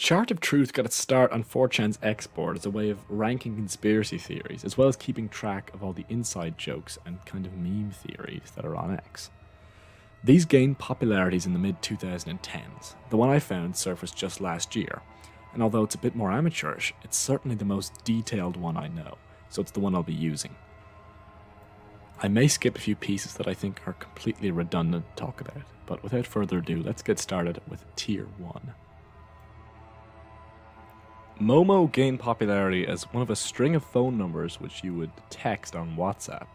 Chart of Truth got its start on 4chan's X board as a way of ranking conspiracy theories, as well as keeping track of all the inside jokes and kind of meme theories that are on X. These gained popularities in the mid 2010s. The one I found surfaced just last year, and although it's a bit more amateurish, it's certainly the most detailed one I know, so it's the one I'll be using. I may skip a few pieces that I think are completely redundant to talk about, but without further ado, let's get started with Tier 1. Momo gained popularity as one of a string of phone numbers which you would text on WhatsApp,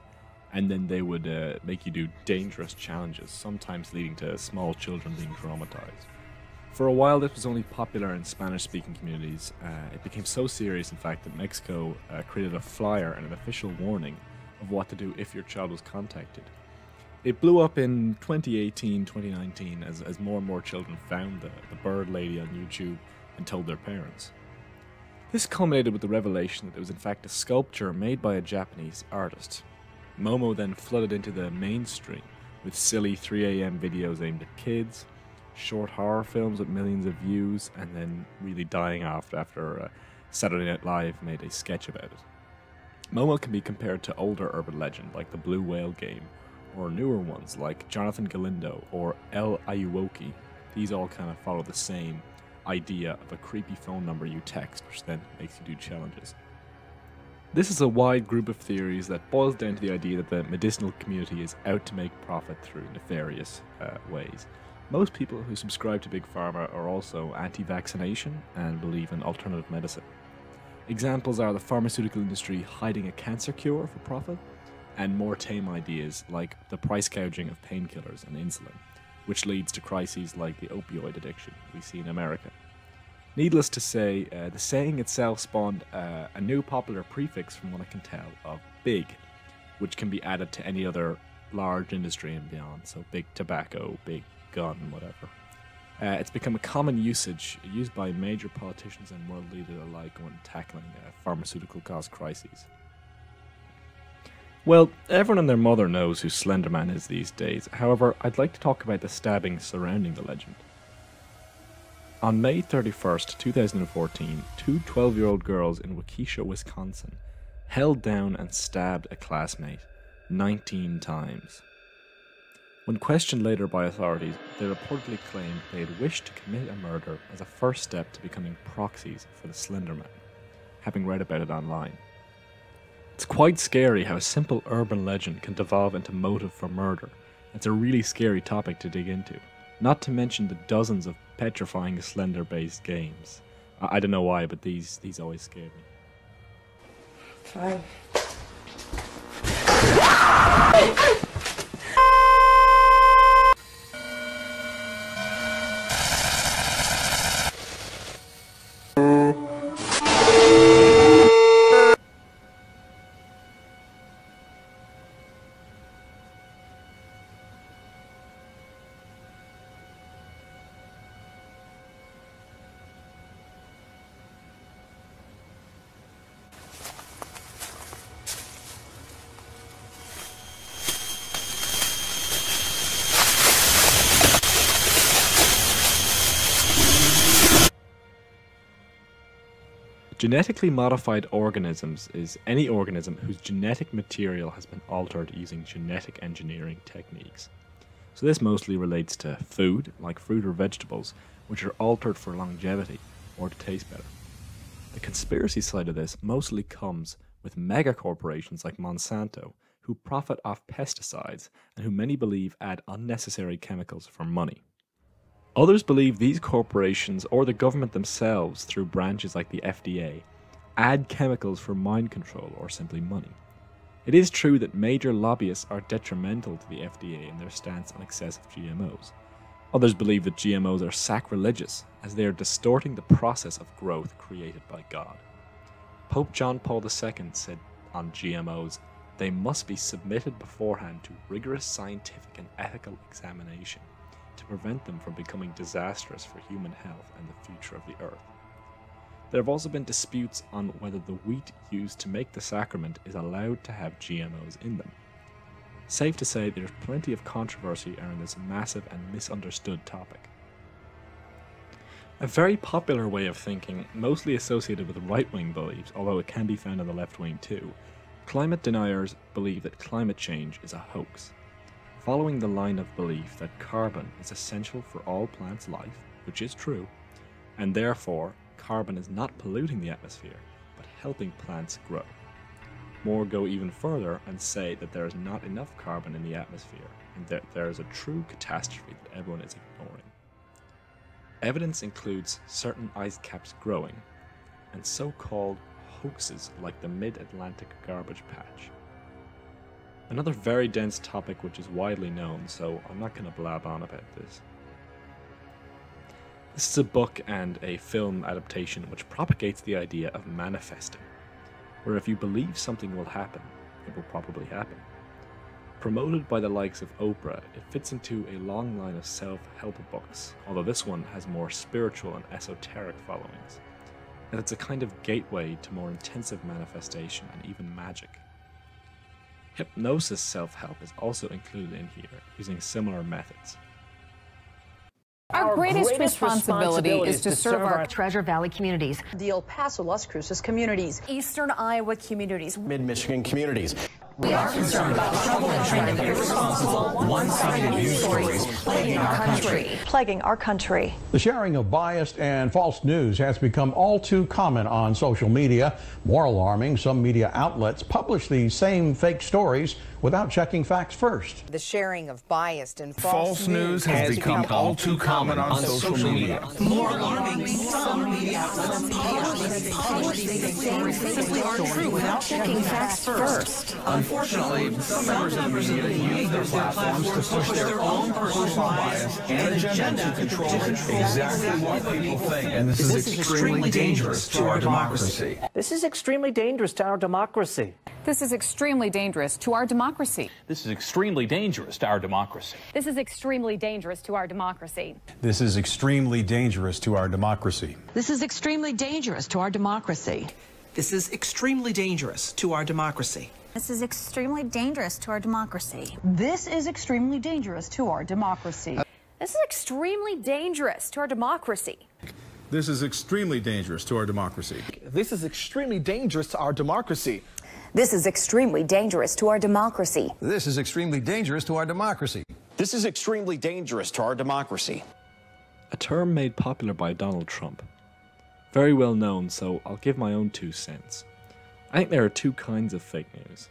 and then they would uh, make you do dangerous challenges, sometimes leading to small children being traumatized. For a while, this was only popular in Spanish speaking communities. Uh, it became so serious, in fact, that Mexico uh, created a flyer and an official warning of what to do if your child was contacted. It blew up in 2018 2019 as, as more and more children found the, the bird lady on YouTube and told their parents. This culminated with the revelation that it was in fact a sculpture made by a Japanese artist. Momo then flooded into the mainstream with silly 3am videos aimed at kids, short horror films with millions of views, and then really dying off after uh, Saturday Night Live made a sketch about it. Momo can be compared to older urban legend like the Blue Whale game, or newer ones like Jonathan Galindo or El Ayuwoki. These all kind of follow the same idea of a creepy phone number you text, which then makes you do challenges. This is a wide group of theories that boils down to the idea that the medicinal community is out to make profit through nefarious uh, ways. Most people who subscribe to Big Pharma are also anti vaccination and believe in alternative medicine. Examples are the pharmaceutical industry hiding a cancer cure for profit, and more tame ideas like the price gouging of painkillers and insulin which leads to crises like the opioid addiction we see in America. Needless to say, uh, the saying itself spawned uh, a new popular prefix from what I can tell of big, which can be added to any other large industry and beyond. So big tobacco, big gun, whatever. Uh, it's become a common usage used by major politicians and world leaders alike when tackling uh, pharmaceutical cost crises. Well, everyone and their mother knows who Slenderman is these days. However, I'd like to talk about the stabbings surrounding the legend. On May 31st, 2014, two 12 year old girls in Waukesha, Wisconsin, held down and stabbed a classmate 19 times. When questioned later by authorities, they reportedly claimed they had wished to commit a murder as a first step to becoming proxies for the Slenderman, having read about it online. It's quite scary how a simple urban legend can devolve into motive for murder. It's a really scary topic to dig into. Not to mention the dozens of petrifying slender based games. I, I don't know why, but these these always scared me. Fine. Genetically modified organisms is any organism whose genetic material has been altered using genetic engineering techniques. So this mostly relates to food, like fruit or vegetables, which are altered for longevity or to taste better. The conspiracy side of this mostly comes with mega corporations like Monsanto, who profit off pesticides and who many believe add unnecessary chemicals for money. Others believe these corporations or the government themselves, through branches like the FDA, add chemicals for mind control or simply money. It is true that major lobbyists are detrimental to the FDA in their stance on excessive GMOs. Others believe that GMOs are sacrilegious, as they are distorting the process of growth created by God. Pope John Paul II said on GMOs, they must be submitted beforehand to rigorous scientific and ethical examination to prevent them from becoming disastrous for human health and the future of the earth. There have also been disputes on whether the wheat used to make the sacrament is allowed to have GMOs in them. Safe to say, there's plenty of controversy around this massive and misunderstood topic. A very popular way of thinking, mostly associated with right wing beliefs, although it can be found on the left wing too, climate deniers believe that climate change is a hoax. Following the line of belief that carbon is essential for all plants' life, which is true, and therefore carbon is not polluting the atmosphere, but helping plants grow. More go even further and say that there is not enough carbon in the atmosphere and that there is a true catastrophe that everyone is ignoring. Evidence includes certain ice caps growing and so called hoaxes like the Mid Atlantic garbage patch. Another very dense topic which is widely known, so I'm not going to blab on about this. This is a book and a film adaptation which propagates the idea of manifesting, where if you believe something will happen, it will probably happen. Promoted by the likes of Oprah, it fits into a long line of self help books, although this one has more spiritual and esoteric followings. And it's a kind of gateway to more intensive manifestation and even magic. Hypnosis self help is also included in here, using similar methods. Our, our greatest, greatest responsibility, responsibility, is to, to serve, serve our, our Treasure Valley communities, the El Paso, Las Cruces communities, Eastern Iowa communities, Mid Michigan communities. We are concerned about trouble and trend of irresponsible, one-sided news stories plaguing our country. Plaguing our country. The sharing of biased and false news has become all too common on social media. More alarming, some media outlets publish these same fake stories without checking facts first. The sharing of biased and false, false news has, has become, become all too common on, on social, social media. media. More alarming, some media outlets publish these same fake stories without checking facts first. Unfortunately, some members of the media use their platforms to push their own personal bias and agenda to control exactly what people think. And this, this is extremely dangerous to our democracy. This is extremely dangerous to our democracy. This is extremely dangerous to our democracy. This is extremely dangerous to our democracy. This is extremely dangerous to our democracy. This is extremely dangerous to our democracy. This is extremely dangerous to our democracy. This is extremely dangerous to our democracy. This is extremely dangerous to our democracy. This is extremely dangerous to our democracy. This is extremely dangerous to our democracy. This is extremely dangerous to our democracy. This is extremely dangerous to our democracy. This is extremely dangerous to our democracy. This is extremely dangerous to our democracy. This is extremely dangerous to our democracy. A term made popular by Donald Trump. Very well known, so I'll give my own two cents. I think there are two kinds of fake news.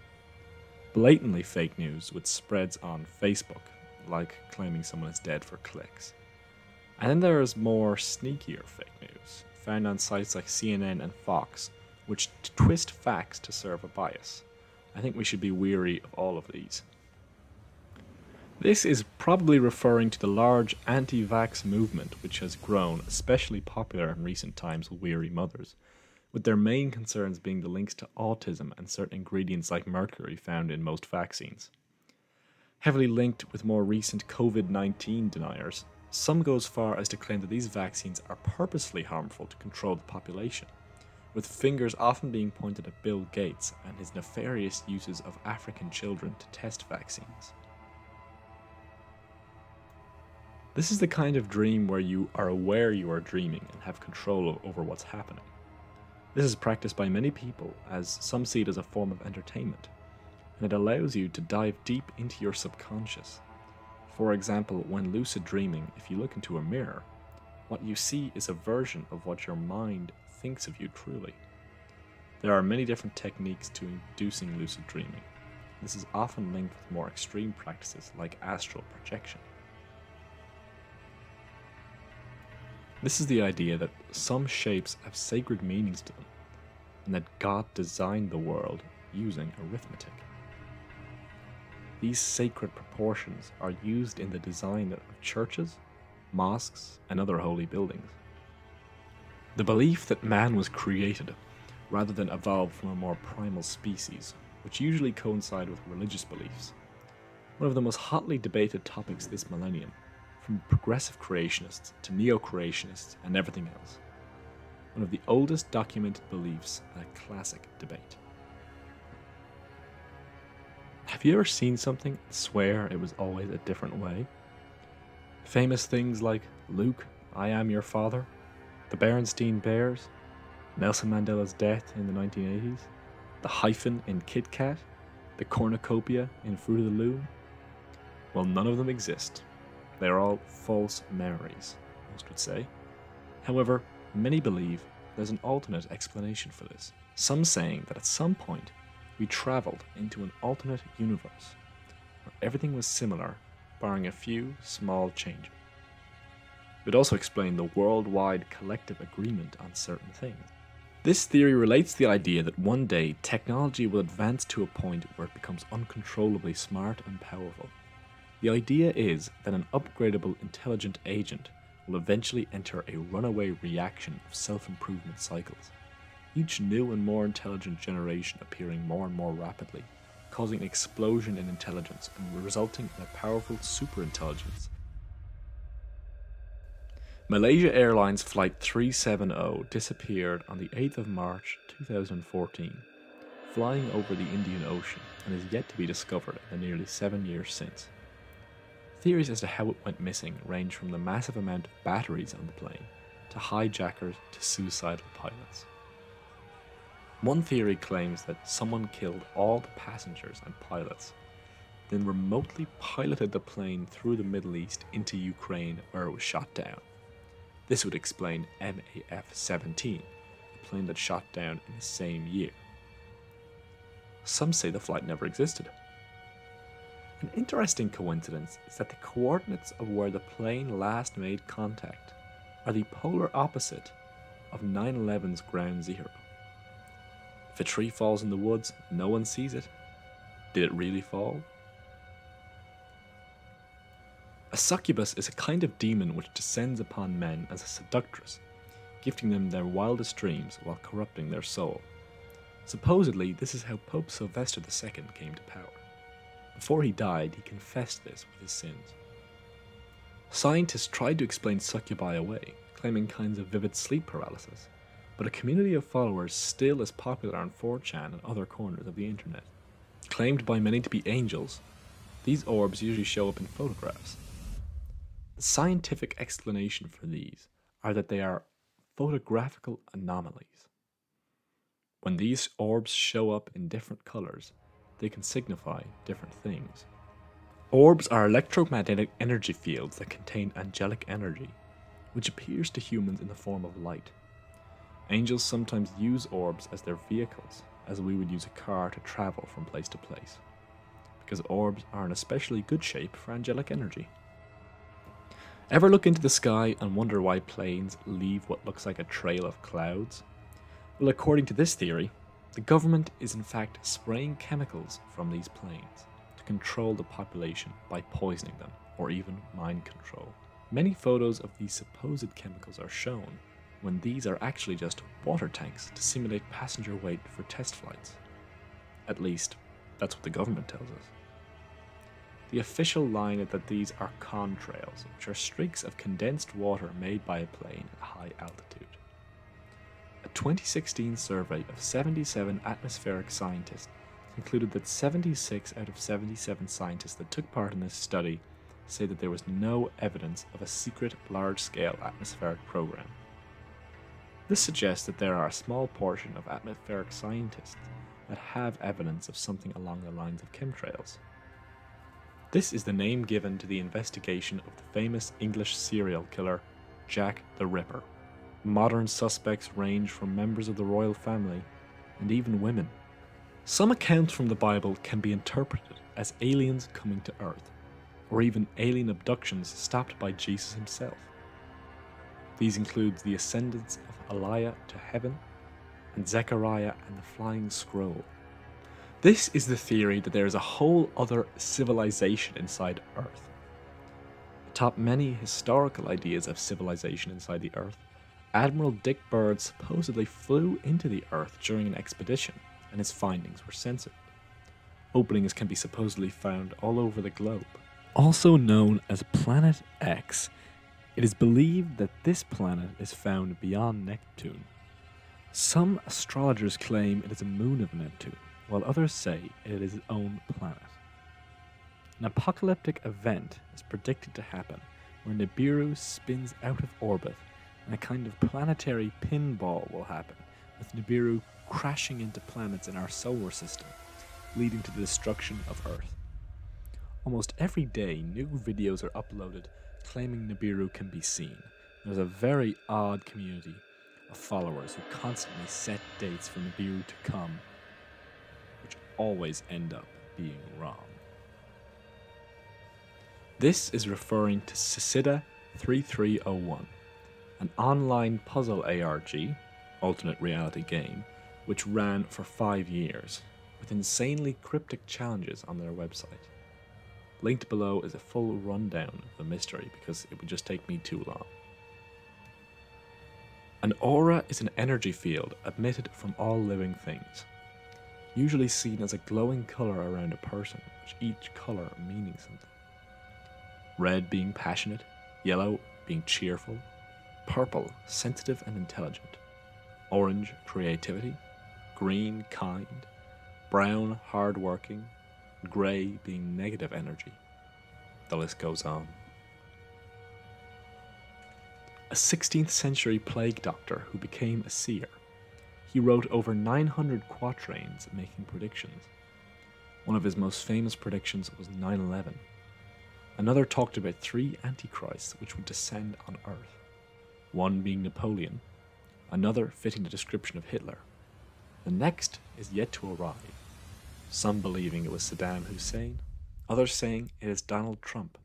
Blatantly fake news, which spreads on Facebook, like claiming someone is dead for clicks. And then there is more sneakier fake news, found on sites like CNN and Fox, which twist facts to serve a bias. I think we should be weary of all of these. This is probably referring to the large anti vax movement which has grown especially popular in recent times with weary mothers with their main concerns being the links to autism and certain ingredients like mercury found in most vaccines. Heavily linked with more recent COVID 19 deniers, some go as far as to claim that these vaccines are purposely harmful to control the population, with fingers often being pointed at Bill Gates and his nefarious uses of African children to test vaccines. This is the kind of dream where you are aware you are dreaming and have control over what's happening. This is practiced by many people as some see it as a form of entertainment, and it allows you to dive deep into your subconscious. For example, when lucid dreaming, if you look into a mirror, what you see is a version of what your mind thinks of you truly. There are many different techniques to inducing lucid dreaming. This is often linked with more extreme practices like astral projection. This is the idea that some shapes have sacred meanings to them, and that God designed the world using arithmetic. These sacred proportions are used in the design of churches, mosques, and other holy buildings. The belief that man was created rather than evolved from a more primal species, which usually coincide with religious beliefs. One of the most hotly debated topics this millennium, from progressive creationists to neo creationists and everything else. One of the oldest documented beliefs and a classic debate. Have you ever seen something and swear it was always a different way? Famous things like Luke, I am your father, the Berenstain Bears, Nelson Mandela's death in the 1980s, the hyphen in Kit Kat, the cornucopia in Fruit of the Loom? Well, none of them exist. They are all false memories, most would say. However, many believe there's an alternate explanation for this. Some saying that at some point we travelled into an alternate universe where everything was similar, barring a few small changes. It also explain the worldwide collective agreement on certain things. This theory relates to the idea that one day technology will advance to a point where it becomes uncontrollably smart and powerful. The idea is that an upgradable intelligent agent will eventually enter a runaway reaction of self improvement cycles, each new and more intelligent generation appearing more and more rapidly, causing an explosion in intelligence and resulting in a powerful superintelligence Malaysia Airlines Flight 370 disappeared on the 8th of March 2014, flying over the Indian Ocean and is yet to be discovered in the nearly seven years since. Theories as to how it went missing range from the massive amount of batteries on the plane to hijackers to suicidal pilots. One theory claims that someone killed all the passengers and pilots, then remotely piloted the plane through the Middle East into Ukraine where it was shot down. This would explain MAF 17, a plane that shot down in the same year. Some say the flight never existed. An interesting coincidence is that the coordinates of where the plane last made contact are the polar opposite of 9 11's ground zero. If a tree falls in the woods, no one sees it. Did it really fall? A succubus is a kind of demon which descends upon men as a seductress, gifting them their wildest dreams while corrupting their soul. Supposedly, this is how Pope Sylvester II came to power. Before he died, he confessed this with his sins. Scientists tried to explain succubi away, claiming kinds of vivid sleep paralysis, but a community of followers still is popular on 4chan and other corners of the internet. Claimed by many to be angels, these orbs usually show up in photographs, scientific explanation for these are that they are photographical anomalies. When these orbs show up in different colors, they can signify different things. Orbs are electromagnetic energy fields that contain angelic energy, which appears to humans in the form of light. Angels sometimes use orbs as their vehicles, as we would use a car to travel from place to place, because orbs are in especially good shape for angelic energy. Ever look into the sky and wonder why planes leave what looks like a trail of clouds? Well, according to this theory, the government is in fact spraying chemicals from these planes to control the population by poisoning them, or even mind control. Many photos of these supposed chemicals are shown, when these are actually just water tanks to simulate passenger weight for test flights. At least, that's what the government tells us. The official line is that these are contrails, which are streaks of condensed water made by a plane at high altitude. A 2016 survey of 77 atmospheric scientists concluded that 76 out of 77 scientists that took part in this study say that there was no evidence of a secret large scale atmospheric program. This suggests that there are a small portion of atmospheric scientists that have evidence of something along the lines of chemtrails. This is the name given to the investigation of the famous English serial killer Jack the Ripper. Modern suspects range from members of the royal family and even women. Some accounts from the Bible can be interpreted as aliens coming to Earth, or even alien abductions stopped by Jesus himself. These include the ascendance of Elijah to heaven and Zechariah and the flying scroll. This is the theory that there is a whole other civilization inside Earth. Atop many historical ideas of civilization inside the Earth, Admiral Dick Byrd supposedly flew into the Earth during an expedition, and his findings were censored. Openings can be supposedly found all over the globe, Also known as Planet X, it is believed that this planet is found beyond Neptune. Some astrologers claim it is a moon of Neptune, while others say it is its own planet. An apocalyptic event is predicted to happen where Nibiru spins out of orbit and a kind of planetary pinball will happen, with Nibiru crashing into planets in our solar system, leading to the destruction of Earth. Almost every day, new videos are uploaded claiming Nibiru can be seen. There's a very odd community of followers who constantly set dates for Nibiru to come, always end up being wrong. This is referring to Cicada 3301, an online puzzle ARG, alternate reality game, which ran for five years, with insanely cryptic challenges on their website. Linked below is a full rundown of the mystery because it would just take me too long. An aura is an energy field emitted from all living things, usually seen as a glowing colour around a person, with each colour meaning something. Red being passionate, yellow being cheerful, purple sensitive and intelligent, orange creativity, green kind, brown hardworking, grey being negative energy. The list goes on. A 16th century plague doctor who became a seer. He wrote over 900 quatrains making predictions. One of his most famous predictions was 9 11. Another talked about three antichrists which would descend on Earth, one being Napoleon, another fitting the description of Hitler. The next is yet to arrive, some believing it was Saddam Hussein, others saying it is Donald Trump.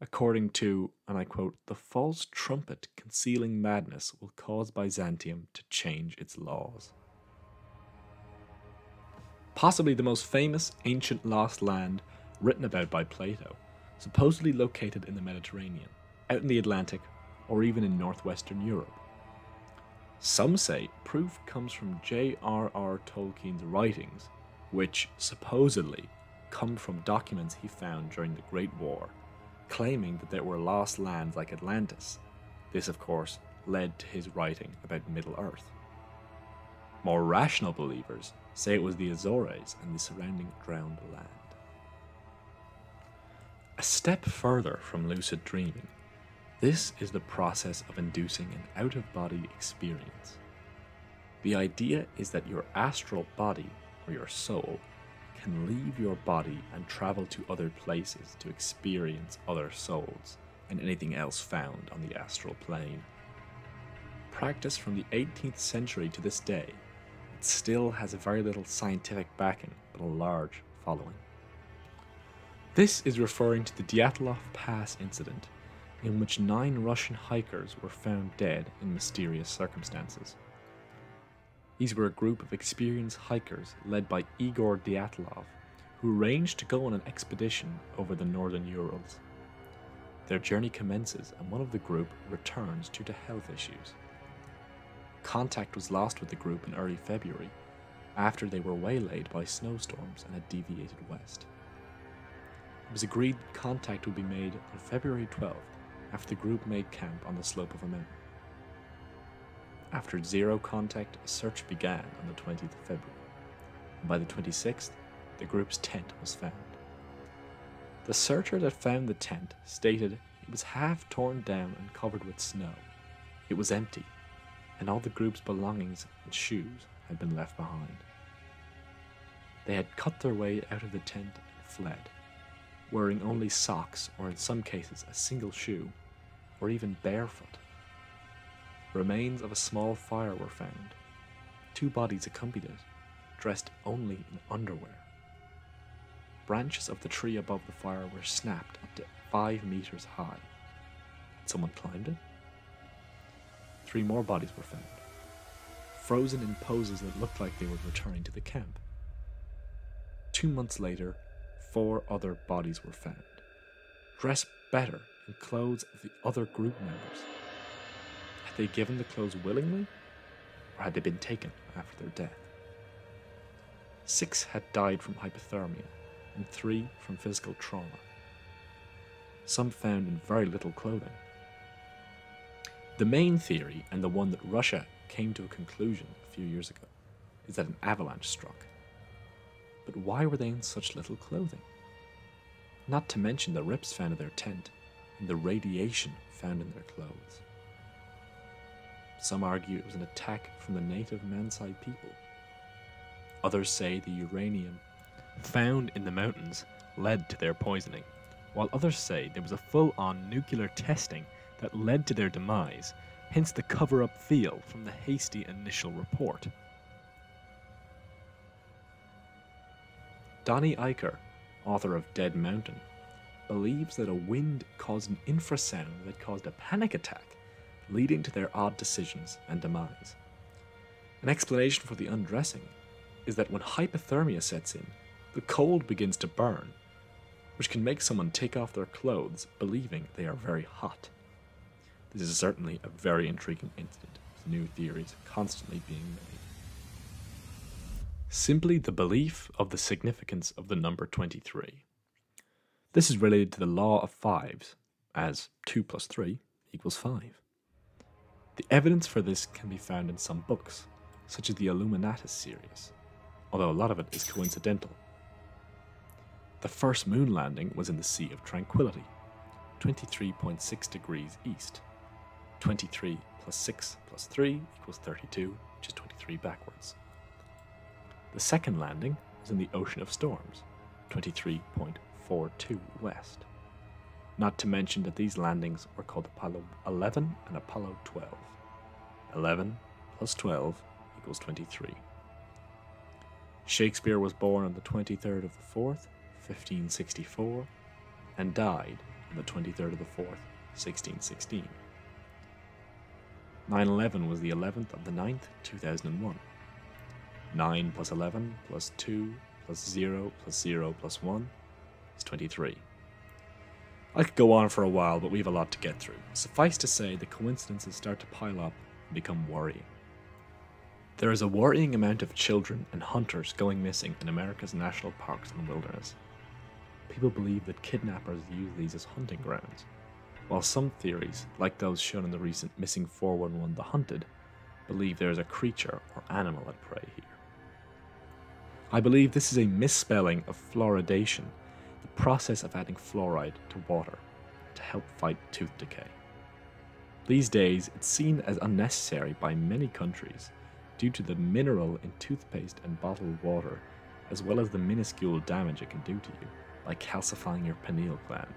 According to, and I quote, the false trumpet concealing madness will cause Byzantium to change its laws. Possibly the most famous ancient lost land written about by Plato supposedly located in the Mediterranean, out in the Atlantic, or even in northwestern Europe. Some say proof comes from J.R.R. Tolkien's writings, which supposedly come from documents he found during the Great War, claiming that there were lost lands like Atlantis. This, of course, led to his writing about Middle Earth. More rational believers say it was the Azores and the surrounding drowned land. A step further from lucid dreaming, this is the process of inducing an out of body experience. The idea is that your astral body, or your soul, can leave your body and travel to other places to experience other souls and anything else found on the astral plane. Practiced from the 18th century to this day, it still has a very little scientific backing but a large following. This is referring to the Dyatlov Pass incident, in which nine Russian hikers were found dead in mysterious circumstances. These were a group of experienced hikers led by Igor Dyatlov, who arranged to go on an expedition over the northern Urals. Their journey commences, and one of the group returns due to health issues. Contact was lost with the group in early February, after they were waylaid by snowstorms and had deviated west. It was agreed contact would be made on February 12th after the group made camp on the slope of a mountain. After zero contact, a search began on the 20th of February, and by the 26th, the group's tent was found. The searcher that found the tent stated it was half torn down and covered with snow. It was empty, and all the group's belongings and shoes had been left behind. They had cut their way out of the tent and fled wearing only socks or in some cases a single shoe, or even barefoot. Remains of a small fire were found. Two bodies accompanied it, dressed only in underwear. Branches of the tree above the fire were snapped up to five meters high. Had someone climbed it? Three more bodies were found, frozen in poses that looked like they were returning to the camp. Two months later, four other bodies were found, dressed better in clothes of the other group members. Had they given the clothes willingly, or had they been taken after their death? Six had died from hypothermia, and three from physical trauma. some found in very little clothing. The main theory, and the one that Russia came to a conclusion a few years ago, is that an avalanche struck. But why were they in such little clothing? Not to mention the rips found in their tent and the radiation found in their clothes. Some argue it was an attack from the native Mansai people. Others say the uranium found in the mountains led to their poisoning, while others say there was a full on nuclear testing that led to their demise, hence the cover up feel from the hasty initial report. Donnie Eichar, author of Dead Mountain, believes that a wind caused an infrasound that caused a panic attack leading to their odd decisions and demise. An explanation for the undressing is that when hypothermia sets in, the cold begins to burn, which can make someone take off their clothes believing they are very hot. This is certainly a very intriguing incident, with new theories constantly being made. Simply the belief of the significance of the number 23. This is related to the law of fives, as 2 plus 3 equals 5. The evidence for this can be found in some books, such as the Illuminatus series, although a lot of it is coincidental. The first moon landing was in the Sea of Tranquility, 23.6 degrees east. 23 plus 6 plus 3 equals 32, which is 23 backwards. The second landing was in the Ocean of Storms, 23.42 west. Not to mention that these landings were called Apollo 11 and Apollo 12. 11 plus 12 equals 23. Shakespeare was born on the 23rd of the 4th, 1564, and died on the 23rd of the 4th, 1616. 9 11 was the 11th of the 9th, 2001. 9 plus 11 plus 2 plus 0 plus 0 plus 1 is 23. I could go on for a while, but we have a lot to get through. Suffice to say, the coincidences start to pile up and become worrying. There is a worrying amount of children and hunters going missing in America's national parks and wilderness. People believe that kidnappers use these as hunting grounds, while some theories, like those shown in the recent Missing 411 The Hunted, believe there is a creature or animal at prey here. I believe this is a misspelling of fluoridation, the process of adding fluoride to water to help fight tooth decay. These days, it's seen as unnecessary by many countries due to the mineral in toothpaste and bottled water, as well as the minuscule damage it can do to you by calcifying your pineal gland,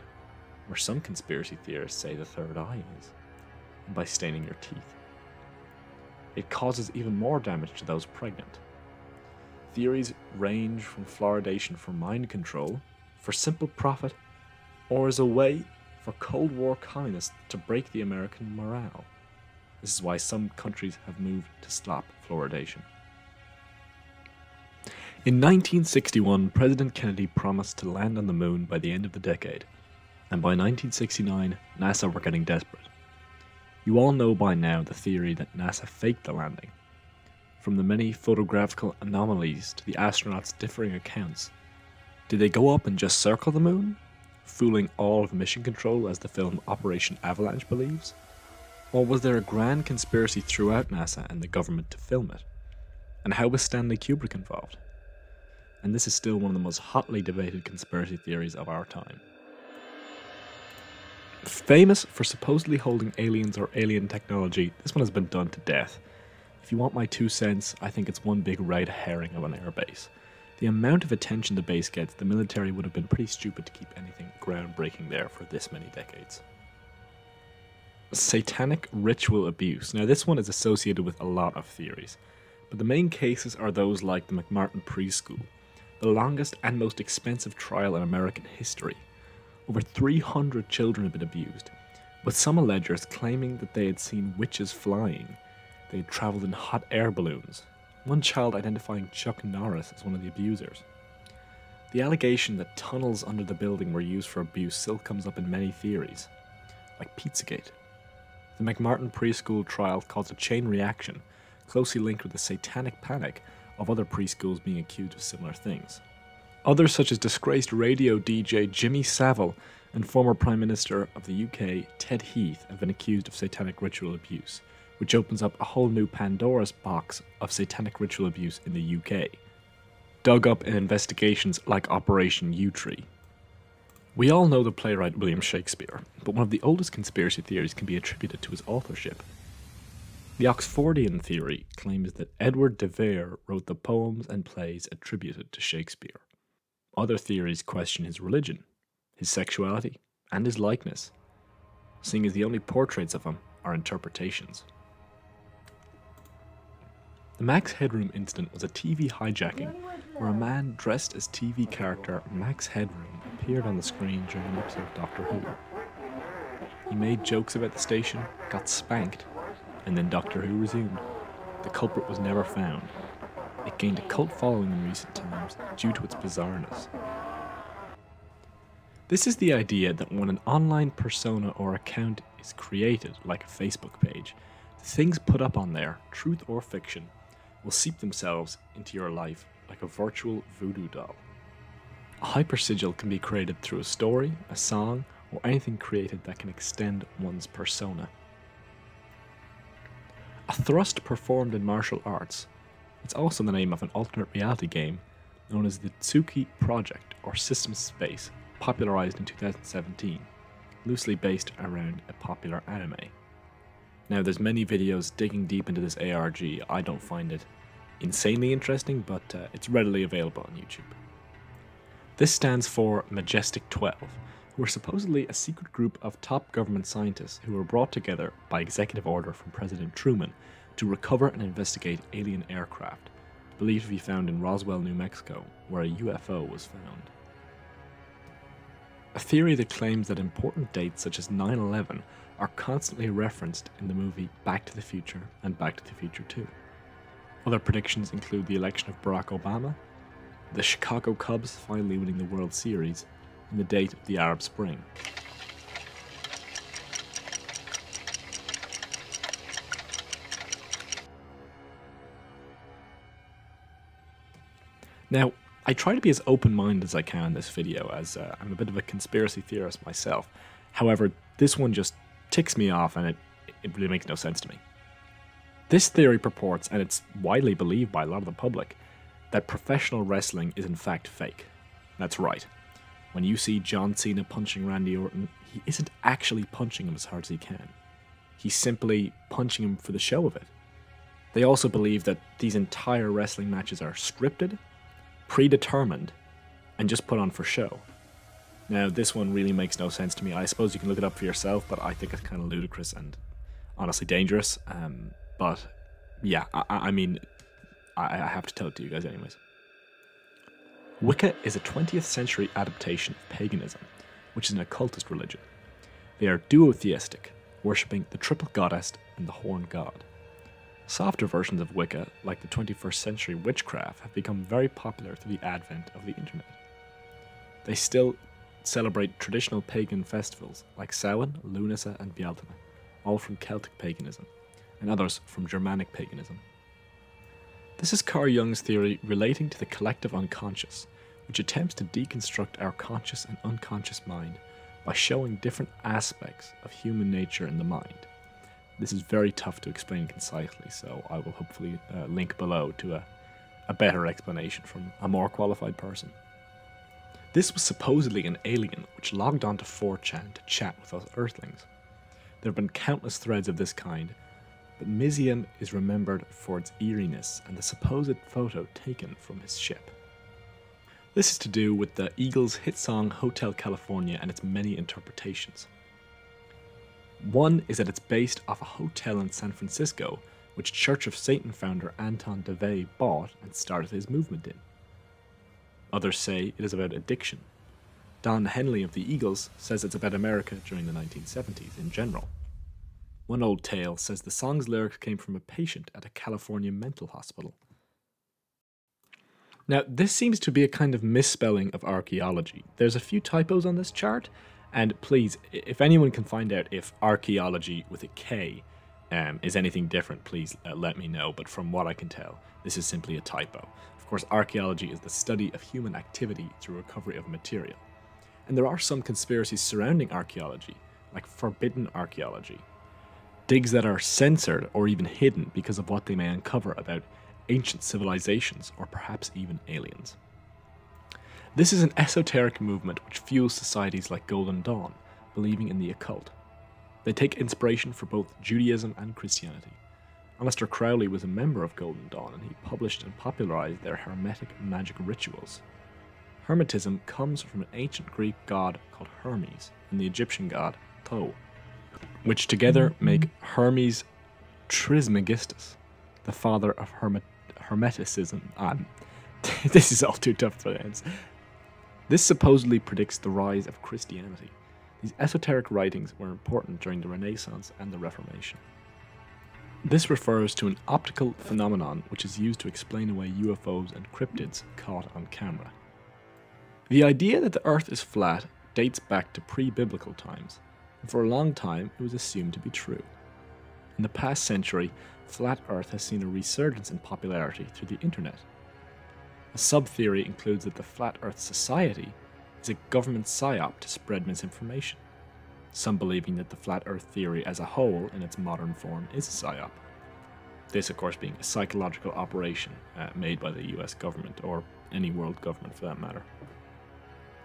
where some conspiracy theorists say the third eye is, and by staining your teeth. It causes even more damage to those pregnant. Theories range from fluoridation for mind control, for simple profit, or as a way for Cold War communists to break the American morale. This is why some countries have moved to stop fluoridation. In 1961, President Kennedy promised to land on the moon by the end of the decade, and by 1969, NASA were getting desperate. You all know by now the theory that NASA faked the landing. From the many photographical anomalies to the astronauts' differing accounts, did they go up and just circle the moon, fooling all of mission control as the film Operation Avalanche believes? Or was there a grand conspiracy throughout NASA and the government to film it? And how was Stanley Kubrick involved? And this is still one of the most hotly debated conspiracy theories of our time. Famous for supposedly holding aliens or alien technology, this one has been done to death. If you want my two cents, I think it's one big red herring of an airbase. The amount of attention the base gets, the military would have been pretty stupid to keep anything groundbreaking there for this many decades. Satanic ritual abuse. Now, this one is associated with a lot of theories, but the main cases are those like the McMartin Preschool, the longest and most expensive trial in American history. Over 300 children have been abused, with some allegers claiming that they had seen witches flying. They had travelled in hot air balloons, one child identifying Chuck Norris as one of the abusers. The allegation that tunnels under the building were used for abuse still comes up in many theories, like Pizzagate. The McMartin preschool trial caused a chain reaction, closely linked with the satanic panic of other preschools being accused of similar things. Others, such as disgraced radio DJ Jimmy Savile and former Prime Minister of the UK, Ted Heath, have been accused of satanic ritual abuse, which opens up a whole new Pandora's box of satanic ritual abuse in the UK, dug up in investigations like Operation Yewtree. We all know the playwright William Shakespeare, but one of the oldest conspiracy theories can be attributed to his authorship. The Oxfordian theory claims that Edward de Vere wrote the poems and plays attributed to Shakespeare. Other theories question his religion, his sexuality, and his likeness, seeing as the only portraits of him are interpretations. The Max Headroom incident was a TV hijacking where a man dressed as TV character Max Headroom appeared on the screen during an episode of Doctor Who. He made jokes about the station, got spanked, and then Doctor Who resumed. The culprit was never found. It gained a cult following in recent times due to its bizarreness. This is the idea that when an online persona or account is created, like a Facebook page, the things put up on there, truth or fiction, will seep themselves into your life like a virtual voodoo doll. A hypersigil can be created through a story, a song, or anything created that can extend one's persona. A thrust performed in martial arts. It's also the name of an alternate reality game known as the Tsuki Project or System Space, popularized in 2017, loosely based around a popular anime. Now, there's many videos digging deep into this ARG. I don't find it insanely interesting, but uh, it's readily available on YouTube. This stands for Majestic 12, who are supposedly a secret group of top government scientists who were brought together by executive order from President Truman to recover and investigate alien aircraft, believed to be found in Roswell, New Mexico, where a UFO was found. A theory that claims that important dates such as 9 11 are constantly referenced in the movie Back to the Future and Back to the Future 2. Other predictions include the election of Barack Obama, the Chicago Cubs finally winning the World Series, and the date of the Arab Spring. Now, I try to be as open minded as I can in this video, as uh, I'm a bit of a conspiracy theorist myself. However, this one just ticks me off and it, it really makes no sense to me. This theory purports, and it's widely believed by a lot of the public, that professional wrestling is in fact fake. That's right. When you see John Cena punching Randy Orton, he isn't actually punching him as hard as he can. He's simply punching him for the show of it. They also believe that these entire wrestling matches are scripted, predetermined, and just put on for show. Now, this one really makes no sense to me. I suppose you can look it up for yourself, but I think it's kind of ludicrous and honestly dangerous. Um, but yeah, I, I mean, I, I have to tell it to you guys anyways. Wicca is a 20th century adaptation of paganism, which is an occultist religion. They are duotheistic, worshipping the triple goddess and the horn god. Softer versions of Wicca, like the 21st century witchcraft, have become very popular through the advent of the internet. They still celebrate traditional pagan festivals like Samhain, Lunasa, and Bealtaine, all from Celtic paganism, and others from Germanic paganism. This is Carl Jung's theory relating to the collective unconscious, which attempts to deconstruct our conscious and unconscious mind by showing different aspects of human nature in the mind. This is very tough to explain concisely, so I will hopefully uh, link below to a, a better explanation from a more qualified person. This was supposedly an alien which logged onto 4chan to chat with us Earthlings. There have been countless threads of this kind, but Mizium is remembered for its eeriness and the supposed photo taken from his ship. This is to do with the Eagles' hit song Hotel California and its many interpretations. One is that it's based off a hotel in San Francisco, which Church of Satan founder Anton LaVey bought and started his movement in. Others say it is about addiction. Don Henley of the Eagles says it's about America during the 1970s in general. One old tale says the song's lyrics came from a patient at a California mental hospital. Now, this seems to be a kind of misspelling of archaeology. There's a few typos on this chart, and please, if anyone can find out if archaeology with a K um, is anything different, please uh, let me know. But from what I can tell, this is simply a typo. Of course, archaeology is the study of human activity through recovery of material. And there are some conspiracies surrounding archaeology, like forbidden archaeology. Digs that are censored or even hidden because of what they may uncover about ancient civilizations or perhaps even aliens. This is an esoteric movement which fuels societies like Golden Dawn, believing in the occult. They take inspiration for both Judaism and Christianity. Aleister Crowley was a member of Golden Dawn and he published and popularized their hermetic magic rituals. Hermetism comes from an ancient Greek god called Hermes and the Egyptian god Thoth, which together make Hermes Trismegistus, the father of Hermet- Hermeticism. Um, this is all too tough to pronounce. This supposedly predicts the rise of Christianity. These esoteric writings were important during the Renaissance and the Reformation. This refers to an optical phenomenon which is used to explain away UFOs and cryptids caught on camera. The idea that the Earth is flat dates back to pre biblical times, and for a long time it was assumed to be true. In the past century, flat Earth has seen a resurgence in popularity through the internet. A sub theory includes that the Flat Earth Society is a government psyop to spread misinformation, some believing that the Flat Earth theory as a whole, in its modern form, is a psyop. This, of course, being a psychological operation uh, made by the US government, or any world government for that matter.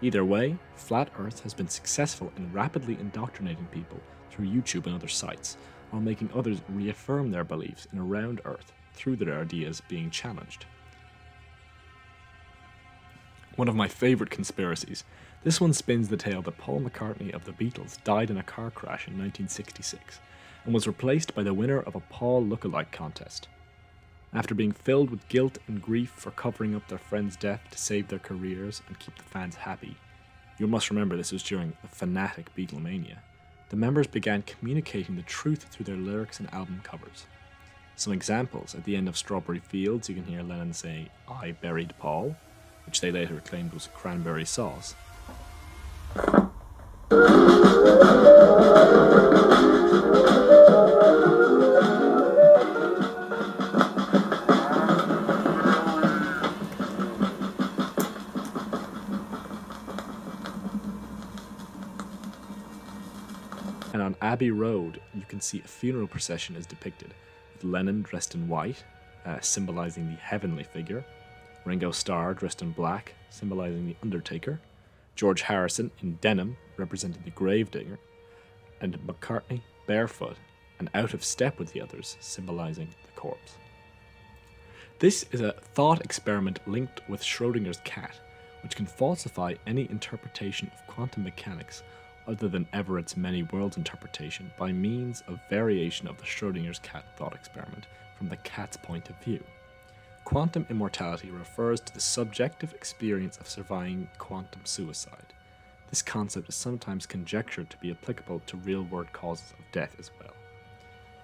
Either way, Flat Earth has been successful in rapidly indoctrinating people through YouTube and other sites, while making others reaffirm their beliefs in a round Earth through their ideas being challenged. One of my favourite conspiracies. This one spins the tale that Paul McCartney of the Beatles died in a car crash in 1966 and was replaced by the winner of a Paul lookalike contest. After being filled with guilt and grief for covering up their friend's death to save their careers and keep the fans happy, you must remember this was during the fanatic Beatlemania, the members began communicating the truth through their lyrics and album covers. Some examples at the end of Strawberry Fields, you can hear Lennon say, I buried Paul, which they later claimed was cranberry sauce. And on Abbey Road, you can see a funeral procession is depicted, with Lennon dressed in white, uh, symbolizing the heavenly figure, Ringo Starr dressed in black, symbolizing the Undertaker, George Harrison in denim, representing the Gravedigger, and McCartney barefoot and out of step with the others, symbolizing the corpse. This is a thought experiment linked with Schrodinger's cat, which can falsify any interpretation of quantum mechanics other than Everett's many worlds interpretation by means of variation of the Schrodinger's cat thought experiment from the cat's point of view. Quantum immortality refers to the subjective experience of surviving quantum suicide. This concept is sometimes conjectured to be applicable to real world causes of death as well.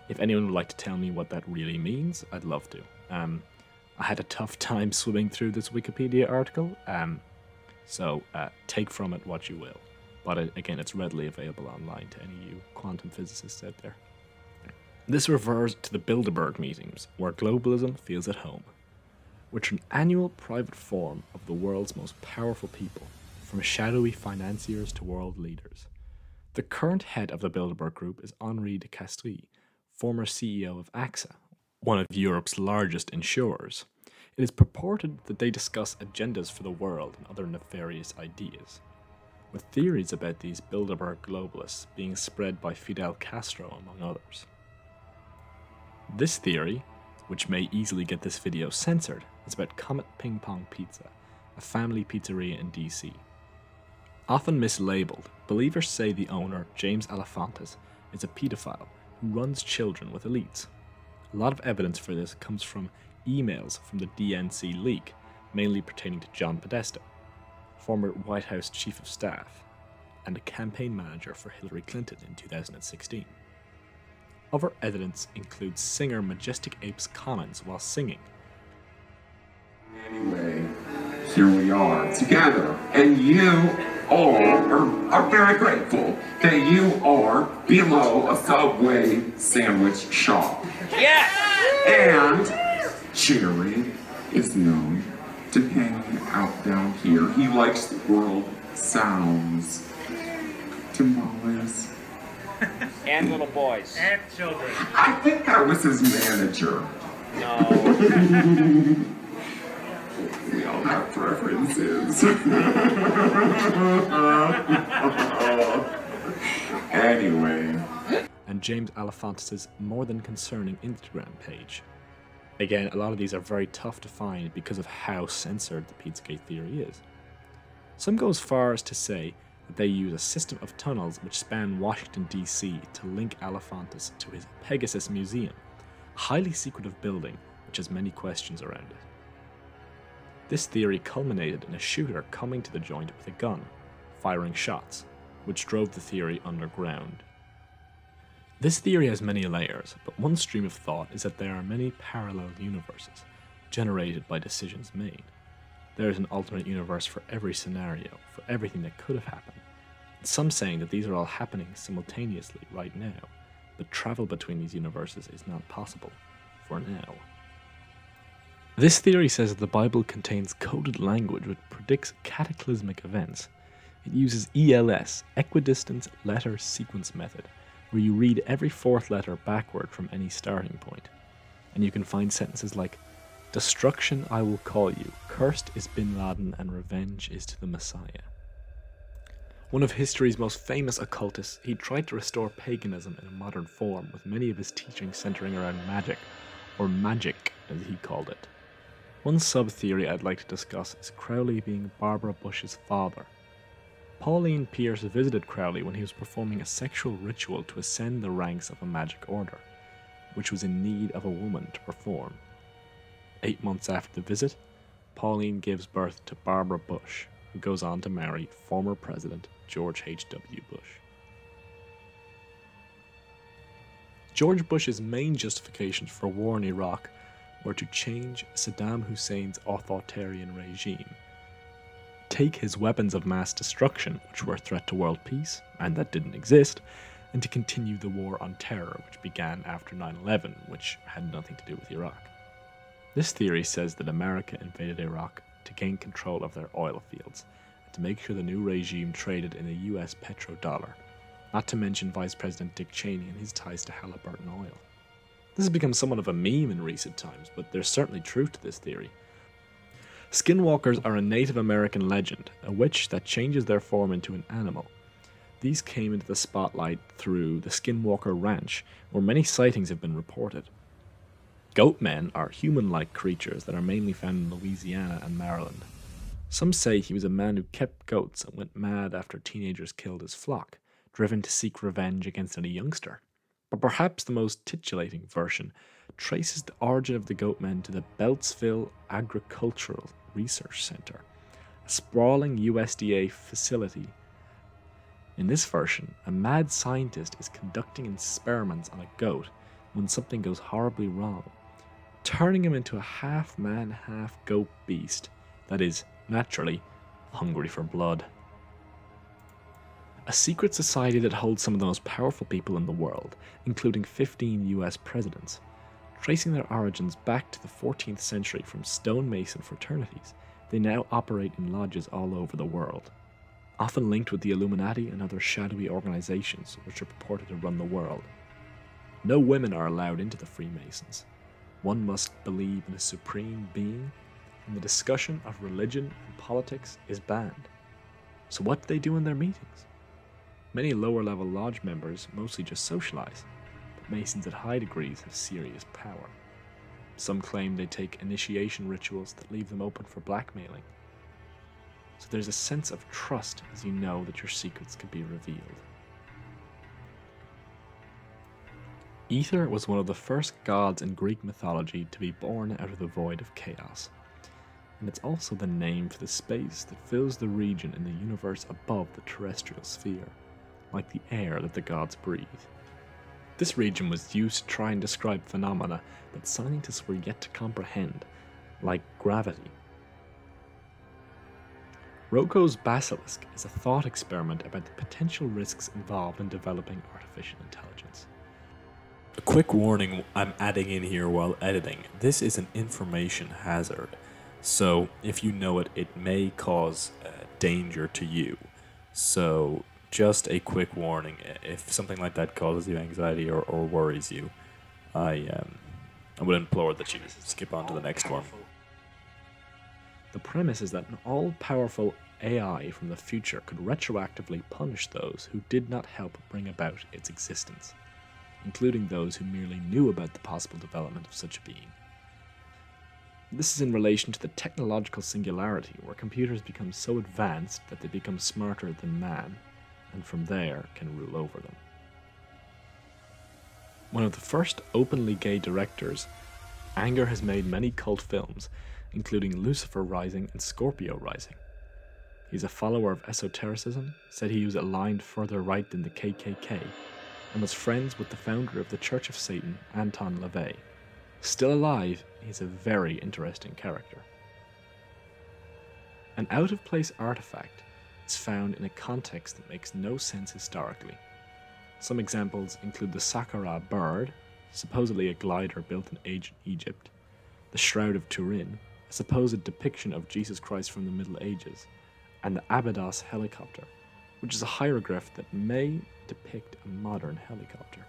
If anyone would like to tell me what that really means, I'd love to. Um, I had a tough time swimming through this Wikipedia article, um, so uh, take from it what you will. But it, again, it's readily available online to any of you quantum physicists out there. This refers to the Bilderberg meetings, where globalism feels at home which are an annual private forum of the world's most powerful people, from shadowy financiers to world leaders. The current head of the Bilderberg Group is Henri de Castries, former CEO of AXA, one of Europe's largest insurers. It is purported that they discuss agendas for the world and other nefarious ideas, with theories about these Bilderberg globalists being spread by Fidel Castro, among others. This theory, which may easily get this video censored, is about Comet Ping Pong Pizza, a family pizzeria in DC. Often mislabeled, believers say the owner, James Alefantis, is a pedophile who runs children with elites. A lot of evidence for this comes from emails from the DNC leak, mainly pertaining to John Podesta, former White House Chief of Staff, and a campaign manager for Hillary Clinton in 2016. Other evidence includes singer Majestic Ape's comments while singing. Anyway, here we are together, and you all are, are very grateful that you are below a Subway sandwich shop. Yes! And Jerry is known to hang out down here. He likes the world sounds tamales. And little boys. And children. I think that was his manager. No. we all have preferences. anyway. And James Alefantis' more than concerning Instagram page. Again, a lot of these are very tough to find because of how censored the Pizzagate theory is. Some go as far as to say that they use a system of tunnels which span Washington, D.C. to link Alefantis to his Pegasus Museum, a highly secretive building which has many questions around it. This theory culminated in a shooter coming to the joint with a gun, firing shots, which drove the theory underground. This theory has many layers, but one stream of thought is that there are many parallel universes generated by decisions made. There is an alternate universe for every scenario, for everything that could have happened. Some saying that these are all happening simultaneously right now, but travel between these universes is not possible for now. This theory says that the Bible contains coded language which predicts cataclysmic events. It uses ELS, equidistant letter sequence method, where you read every fourth letter backward from any starting point. And you can find sentences like, Destruction I will call you, cursed is Bin Laden, and revenge is to the Messiah. One of history's most famous occultists, he tried to restore paganism in a modern form, with many of his teachings centering around magic, or magick as he called it. One sub theory I'd like to discuss is Crowley being Barbara Bush's father. Pauline Pierce visited Crowley when he was performing a sexual ritual to ascend the ranks of a magic order, which was in need of a woman to perform. Eight months after the visit, Pauline gives birth to Barbara Bush, who goes on to marry former President George H.W. Bush. George Bush's main justifications for war in Iraq were to change Saddam Hussein's authoritarian regime, take his weapons of mass destruction, which were a threat to world peace, and that didn't exist, and to continue the war on terror, which began after 9 11, which had nothing to do with Iraq. This theory says that America invaded Iraq to gain control of their oil fields and to make sure the new regime traded in the US petrodollar, not to mention Vice President Dick Cheney and his ties to Halliburton Oil. This has become somewhat of a meme in recent times, but there's certainly truth to this theory. Skinwalkers are a Native American legend, a witch that changes their form into an animal. These came into the spotlight through the Skinwalker Ranch, where many sightings have been reported. Goatmen are human like creatures that are mainly found in Louisiana and Maryland. Some say he was a man who kept goats and went mad after teenagers killed his flock, driven to seek revenge against any youngster. But perhaps the most titillating version traces the origin of the goatmen to the Beltsville Agricultural Research Center, a sprawling USDA facility. In this version, a mad scientist is conducting experiments on a goat when something goes horribly wrong, turning him into a half man, half goat beast that is, naturally, hungry for blood. A secret society that holds some of the most powerful people in the world, including 15 US presidents, tracing their origins back to the 14th century from stonemason fraternities, they now operate in lodges all over the world, often linked with the Illuminati and other shadowy organizations which are purported to run the world. No women are allowed into the Freemasons. One must believe in a supreme being, and the discussion of religion and politics is banned. So, what do they do in their meetings? Many lower level lodge members mostly just socialize, but Masons at high degrees have serious power. Some claim they take initiation rituals that leave them open for blackmailing. So there's a sense of trust as you know that your secrets can be revealed. Ether was one of the first gods in Greek mythology to be born out of the void of chaos. And it's also the name for the space that fills the region in the universe above the terrestrial sphere, like the air that the gods breathe. This region was used to try and describe phenomena that scientists were yet to comprehend, like gravity. Roko's basilisk is a thought experiment about the potential risks involved in developing artificial intelligence. A quick warning I'm adding in here while editing. This is an information hazard. So, if you know it, it may cause uh, danger to you. So, just a quick warning if something like that causes you anxiety or, or worries you, I, um, I would implore that you skip on to the next one. The premise is that an all powerful AI from the future could retroactively punish those who did not help bring about its existence, including those who merely knew about the possible development of such a being. This is in relation to the technological singularity, where computers become so advanced that they become smarter than man, and from there can rule over them. One of the first openly gay directors, Anger has made many cult films, including Lucifer Rising and Scorpio Rising. He's a follower of esotericism, said he was aligned further right than the KKK, and was friends with the founder of the Church of Satan, Anton LaVey. Still alive, he's a very interesting character. An out of place artifact is found in a context that makes no sense historically. Some examples include the Saqqara bird, supposedly a glider built in ancient Egypt, the Shroud of Turin, a supposed depiction of Jesus Christ from the Middle Ages, and the Abydos helicopter, which is a hieroglyph that may depict a modern helicopter.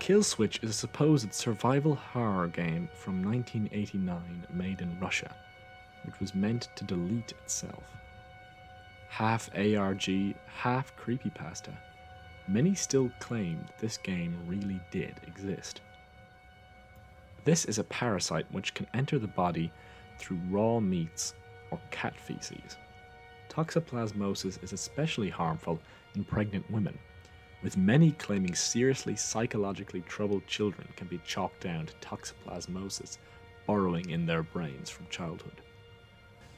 Killswitch is a supposed survival horror game from 1989 made in Russia, which was meant to delete itself. Half ARG, half creepypasta, many still claim this game really did exist. This is a parasite which can enter the body through raw meats or cat feces. Toxoplasmosis is especially harmful in pregnant women, with many claiming seriously psychologically troubled children can be chalked down to toxoplasmosis burrowing in their brains from childhood.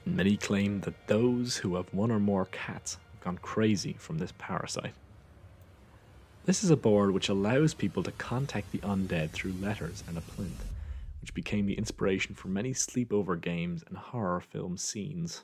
Many claim that those who have one or more cats have gone crazy from this parasite. This is a board which allows people to contact the undead through letters and a plinth, which became the inspiration for many sleepover games and horror film scenes.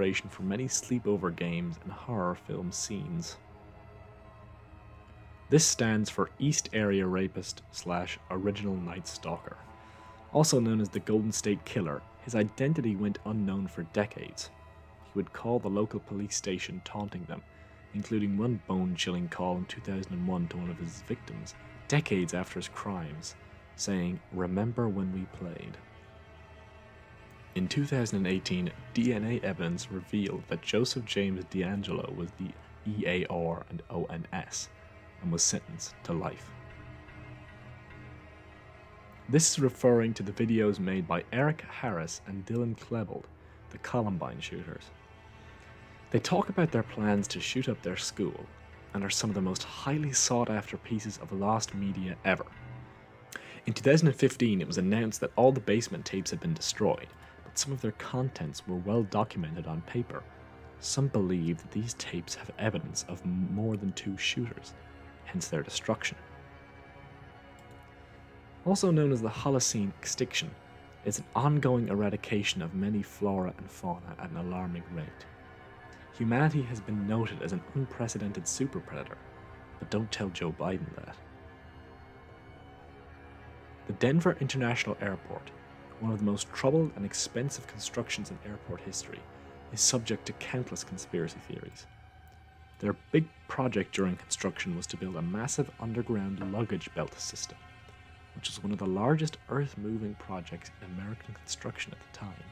Inspiration for many sleepover games and horror film scenes. This stands for East Area Rapist slash Original Night Stalker. Also known as the Golden State Killer, his identity went unknown for decades. He would call the local police station taunting them, including one bone chilling call in 2001 to one of his victims, decades after his crimes, saying, Remember when we played. In 2018, DNA evidence revealed that Joseph James DeAngelo was the EAR and ONS and was sentenced to life. This is referring to the videos made by Eric Harris and Dylan Klebold, the Columbine shooters. They talk about their plans to shoot up their school and are some of the most highly sought after pieces of lost media ever. In 2015, it was announced that all the basement tapes had been destroyed, some of their contents were well documented on paper. Some believe that these tapes have evidence of more than two shooters, hence their destruction. Also known as the Holocene extinction, is an ongoing eradication of many flora and fauna at an alarming rate. Humanity has been noted as an unprecedented super predator, but don't tell Joe Biden that. The Denver International Airport one of the most troubled and expensive constructions in airport history, is subject to countless conspiracy theories. Their big project during construction was to build a massive underground luggage belt system, which was one of the largest earth moving projects in American construction at the time.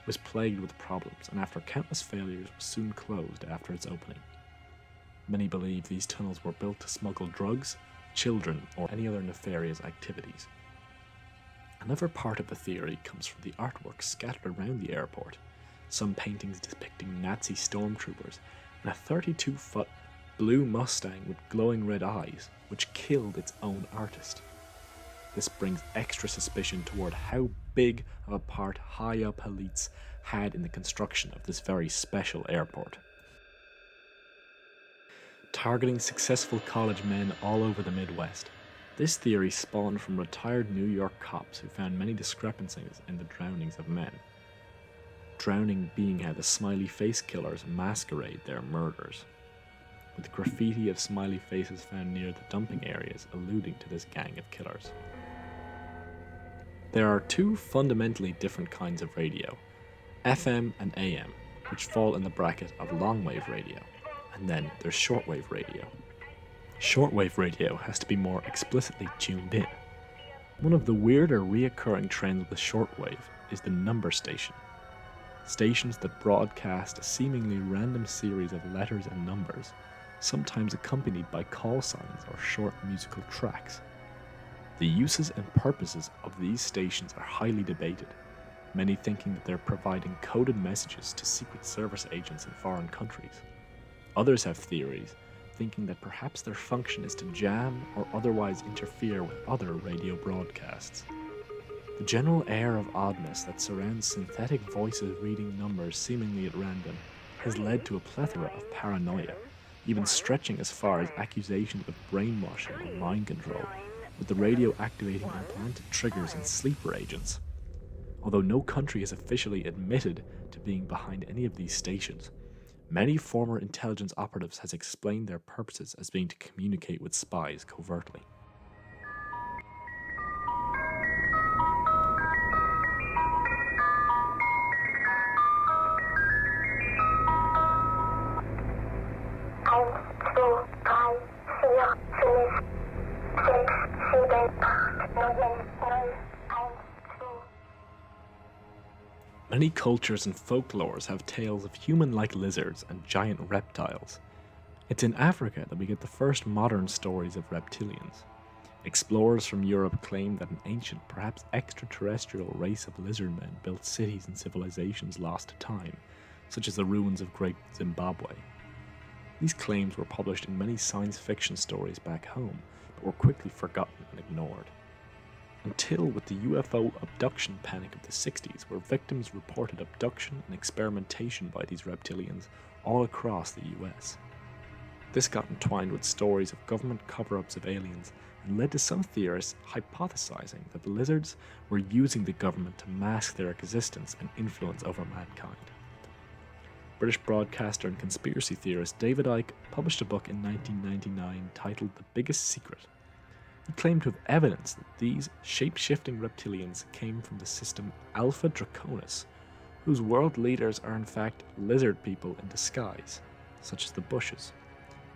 It was plagued with problems, and after countless failures, was soon closed after its opening. Many believe these tunnels were built to smuggle drugs, children, or any other nefarious activities. Another part of the theory comes from the artwork scattered around the airport, some paintings depicting Nazi stormtroopers, and a 32 foot blue Mustang with glowing red eyes, which killed its own artist. This brings extra suspicion toward how big of a part high up elites had in the construction of this very special airport. targeting successful college men all over the Midwest. This theory spawned from retired New York cops who found many discrepancies in the drownings of men. Drowning being how the smiley face killers masquerade their murders, with graffiti of smiley faces found near the dumping areas alluding to this gang of killers. There are two fundamentally different kinds of radio FM and AM, which fall in the bracket of longwave radio, and then there's shortwave radio. Shortwave radio has to be more explicitly tuned in. One of the weirder reoccurring trends with the shortwave is the number station. Stations that broadcast a seemingly random series of letters and numbers, sometimes accompanied by call signs or short musical tracks. The uses and purposes of these stations are highly debated, many thinking that they're providing coded messages to Secret Service agents in foreign countries. Others have theories thinking that perhaps their function is to jam or otherwise interfere with other radio broadcasts. The general air of oddness that surrounds synthetic voices reading numbers seemingly at random has led to a plethora of paranoia, even stretching as far as accusations of brainwashing or mind control, with the radio activating implanted triggers and sleeper agents. Although no country has officially admitted to being behind any of these stations, many former intelligence operatives has explained their purposes as being to communicate with spies covertly. Many cultures and folklores have tales of human like lizards and giant reptiles. It's in Africa that we get the first modern stories of reptilians. Explorers from Europe claim that an ancient, perhaps extraterrestrial race of lizardmen built cities and civilizations lost to time, such as the ruins of Great Zimbabwe. These claims were published in many science fiction stories back home, but were quickly forgotten and ignored until with the UFO abduction panic of the 60s, where victims reported abduction and experimentation by these reptilians all across the US. This got entwined with stories of government cover ups of aliens and led to some theorists hypothesizing that the lizards were using the government to mask their existence and influence over mankind. British broadcaster and conspiracy theorist David Icke published a book in 1999 titled The Biggest Secret he claimed to have evidence that these shape shifting reptilians came from the system Alpha Draconis, whose world leaders are in fact lizard people in disguise, such as the Bushes.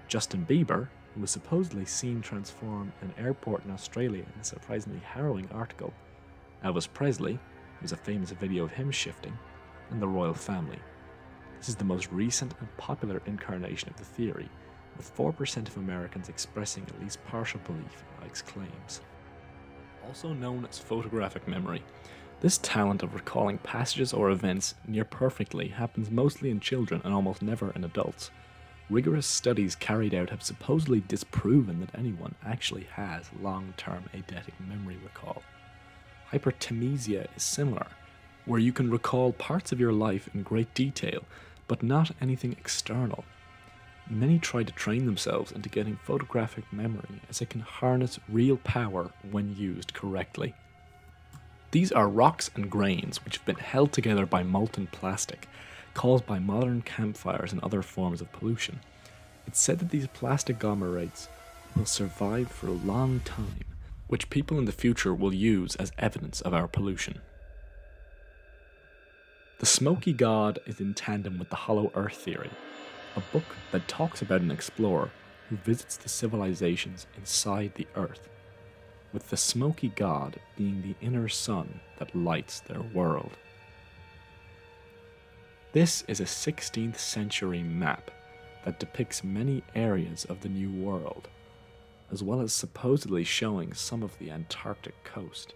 Justin Bieber, who was supposedly seen transform an airport in Australia in a surprisingly harrowing article, Elvis Presley, there's a famous video of him shifting, and the royal family. This is the most recent and popular incarnation of the theory, with 4% of Americans expressing at least partial belief in Icke's claims. Also known as photographic memory, this talent of recalling passages or events near perfectly happens mostly in children and almost never in adults. Rigorous studies carried out have supposedly disproven that anyone actually has long term eidetic memory recall. Hyperthymesia is similar, where you can recall parts of your life in great detail, but not anything external. Many try to train themselves into getting photographic memory as it can harness real power when used correctly. These are rocks and grains which have been held together by molten plastic, caused by modern campfires and other forms of pollution. It's said that these plastic will survive for a long time, which people in the future will use as evidence of our pollution. The smoky god is in tandem with the hollow earth theory, a book that talks about an explorer who visits the civilizations inside the earth, with the smoky god being the inner sun that lights their world. This is a 16th century map that depicts many areas of the New World, as well as supposedly showing some of the Antarctic coast,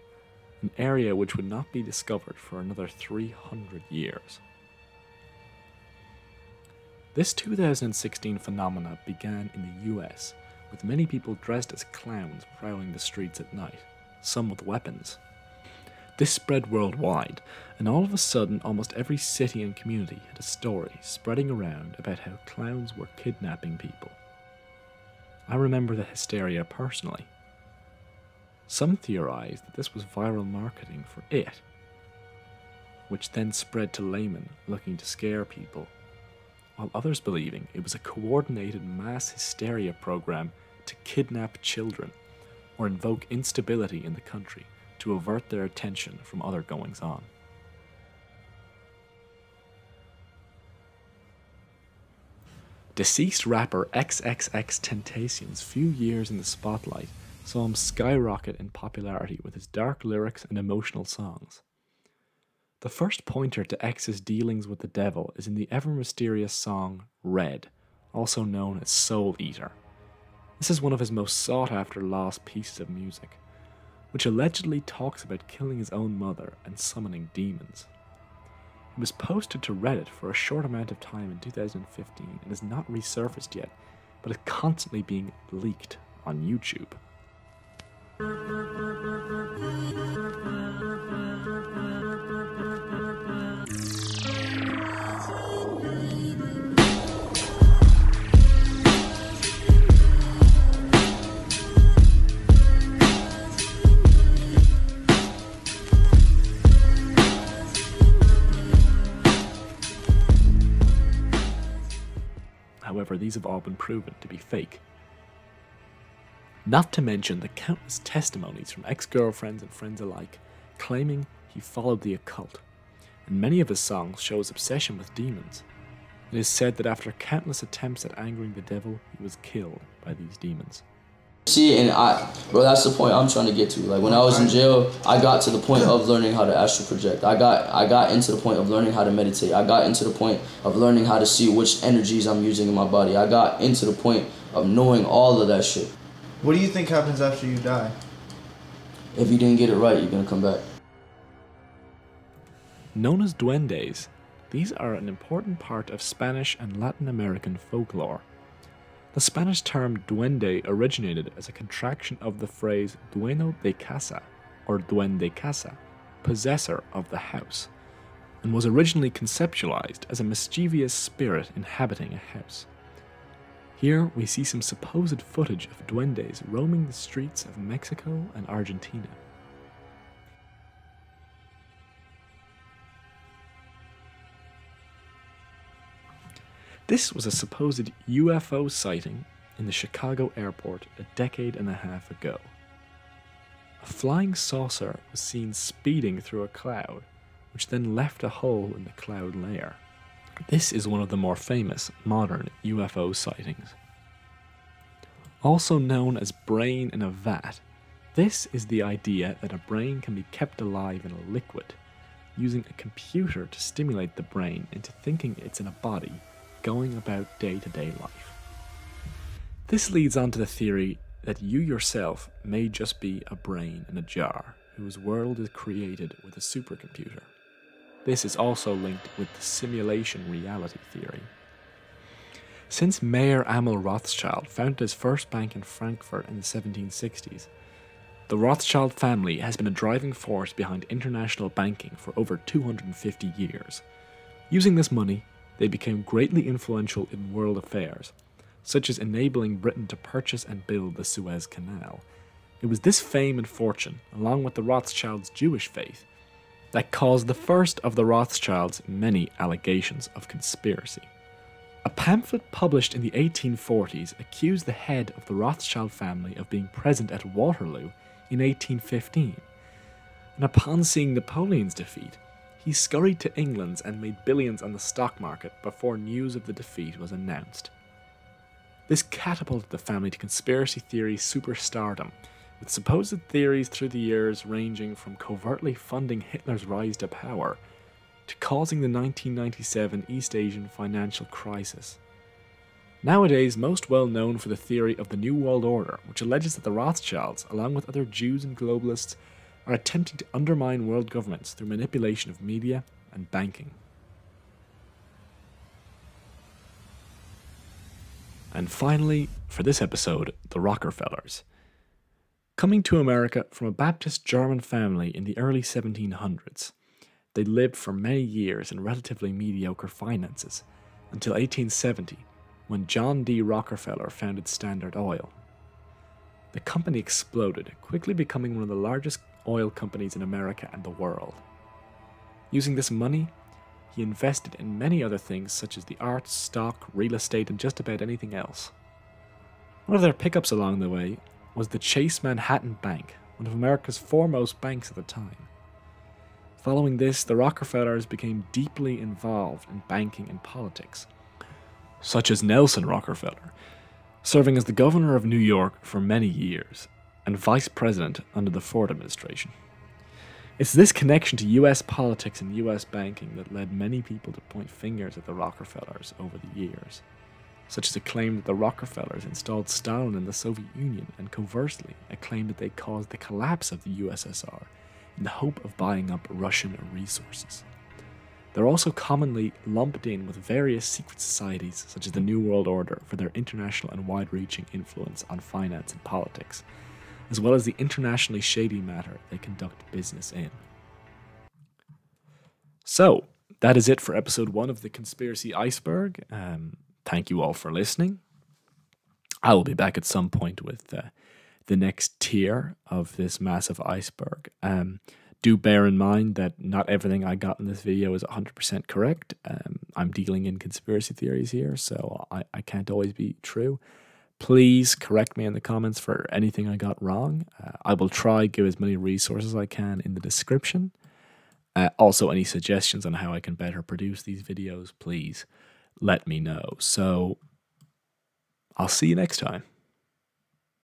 an area which would not be discovered for another 300 years. This 2016 phenomena began in the US, with many people dressed as clowns prowling the streets at night, some with weapons. This spread worldwide, and all of a sudden, almost every city and community had a story spreading around about how clowns were kidnapping people. I remember the hysteria personally. Some theorized that this was viral marketing for it, which then spread to laymen looking to scare people, while others believing it was a coordinated mass hysteria program to kidnap children or invoke instability in the country to avert their attention from other goings on. Deceased rapper XXXTentacion's few years in the spotlight saw him skyrocket in popularity with his dark lyrics and emotional songs. The first pointer to X's dealings with the devil is in the ever mysterious song Red, also known as Soul Eater. This is one of his most sought after lost pieces of music, which allegedly talks about killing his own mother and summoning demons. It was posted to Reddit for a short amount of time in 2015 and has not resurfaced yet, but is constantly being leaked on YouTube. However, these have all been proven to be fake. Not to mention the countless testimonies from ex girlfriends and friends alike claiming he followed the occult, and many of his songs show his obsession with demons. It is said that after countless attempts at angering the devil, he was killed by these demons. See, and I, bro, that's the point I'm trying to get to. Like when I was in jail, I got to the point of learning how to astral project. I got, I got into the point of learning how to meditate. I got into the point of learning how to see which energies I'm using in my body. I got into the point of knowing all of that shit. What do you think happens after you die? If you didn't get it right, you're gonna come back. Known as duendes, these are an important part of Spanish and Latin American folklore. The Spanish term duende originated as a contraction of the phrase dueño de casa, or duende casa, possessor of the house, and was originally conceptualized as a mischievous spirit inhabiting a house. Here we see some supposed footage of duendes roaming the streets of Mexico and Argentina. This was a supposed UFO sighting in the Chicago airport a decade and a half ago. A flying saucer was seen speeding through a cloud, which then left a hole in the cloud layer. This is one of the more famous modern UFO sightings. Also known as brain in a vat, this is the idea that a brain can be kept alive in a liquid, using a computer to stimulate the brain into thinking it's in a body going about day to day life. This leads on to the theory that you yourself may just be a brain in a jar whose world is created with a supercomputer. This is also linked with the simulation reality theory. Since Mayer Amschel Rothschild founded his first bank in Frankfurt in the 1760s, the Rothschild family has been a driving force behind international banking for over 250 years. Using this money, they became greatly influential in world affairs, such as enabling Britain to purchase and build the Suez Canal. It was this fame and fortune, along with the Rothschilds' Jewish faith, that caused the first of the Rothschilds' many allegations of conspiracy. A pamphlet published in the 1840s accused the head of the Rothschild family of being present at Waterloo in 1815. And upon seeing Napoleon's defeat, he scurried to England and made billions on the stock market before news of the defeat was announced. This catapulted the family to conspiracy theory superstardom, with supposed theories through the years ranging from covertly funding Hitler's rise to power to causing the 1997 East Asian financial crisis. Nowadays, most well known for the theory of the New World Order, which alleges that the Rothschilds, along with other Jews and globalists, are attempting to undermine world governments through manipulation of media and banking. And finally, for this episode, the Rockefellers. Coming to America from a Baptist German family in the early 1700s, they lived for many years in relatively mediocre finances until 1870, when John D. Rockefeller founded Standard Oil. The company exploded, quickly becoming one of the largest oil companies in America and the world. Using this money, he invested in many other things such as the arts, stock, real estate, and just about anything else. One of their pickups along the way was the Chase Manhattan Bank, one of America's foremost banks at the time. Following this, the Rockefellers became deeply involved in banking and politics, such as Nelson Rockefeller, serving as the governor of New York for many years and vice president under the Ford administration. It's this connection to US politics and US banking that led many people to point fingers at the Rockefellers over the years, such as a claim that the Rockefellers installed Stalin in the Soviet Union, and conversely, a claim that they caused the collapse of the USSR in the hope of buying up Russian resources. They're also commonly lumped in with various secret societies, such as the New World Order, for their international and wide reaching influence on finance and politics, as well as the internationally shady matter they conduct business in. So, that is it for episode one of the Conspiracy Iceberg. Um, thank you all for listening. I will be back at some point with uh, the next tier of this massive iceberg. Um, do bear in mind that not everything I got in this video is 100% correct. Um, I'm dealing in conspiracy theories here, so I, I can't always be true. Please correct me in the comments for anything I got wrong. Uh, I will try give as many resources as I can in the description. Uh, also, any suggestions on how I can better produce these videos, please let me know. So, I'll see you next time.